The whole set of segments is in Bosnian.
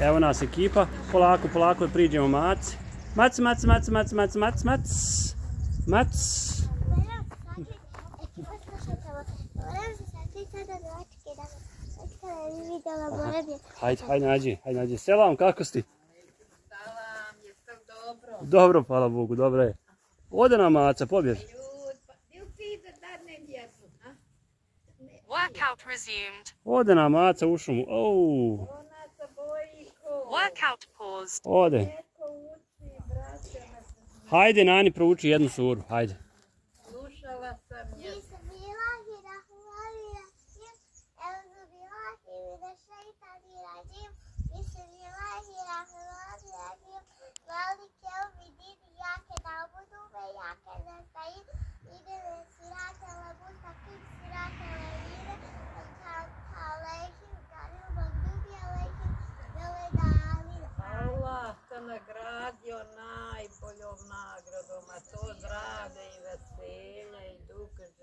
Evo nas ekipa, polako, polako da priđemo maci. Mac, mac, mac, mac, mac, mac, mac, mac. Hajde, hajde nađi, hajde nađi. Selam, kako si? Salam, jeste li dobro? Dobro, hvala Bogu, dobro je. Ode nam maca, a? Workout resumed. Ode nam maca u šumu. Ou, Ona se boji ko. Workout paused. ode. Hajde, Nani, prouči jednu suru, hajde. slušala sam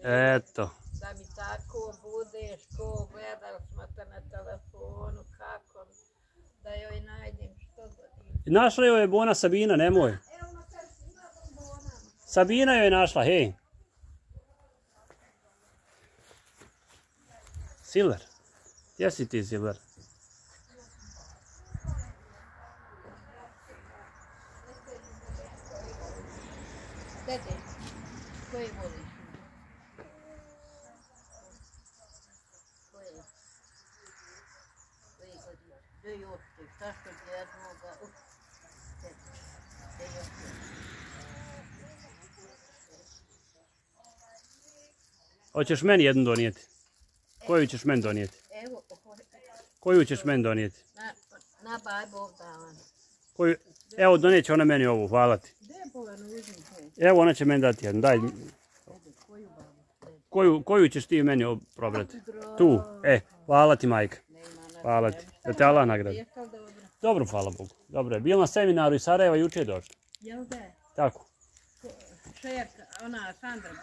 Eto. Da mi tako budeš, ko gledali smo te na telefonu, kako da joj najdem što da. Našla joj je Bona Sabina, nemoj. Evo na sad ima bombona. Sabina joj je našla, hej. Silver. Gdje si ti, Silver? Dede, koji voliš? Koji? Koji voliš? Gdje je opšte? Šta što ti jednoga? Up. Gdje je opšte? Hoćeš meni jednu donijeti? Koju ćeš meni donijeti? Evo, ovo- Koju ćeš meni donijeti? na, na baj Bog davan. Koju... Evo, donijet će ona meni ovu, hvala ti. Gdje je poleno uzim te? Evo, ona će meni dati jednu, daj. Koju babu? Koju, koju ćeš ti meni probrati? Tu, e, hvala ti majka. Hvala ti. Da te Allah nagradi. Dobro? Hvala Bogu. Dobro je. Bil na seminaru iz Sarajeva, juče je došla. Jel da? Tako. Šerka, ona Sandra